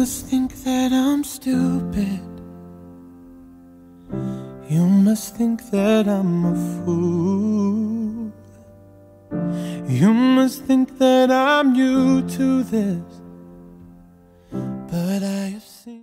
must think that I'm stupid. You must think that I'm a fool. You must think that I'm new to this.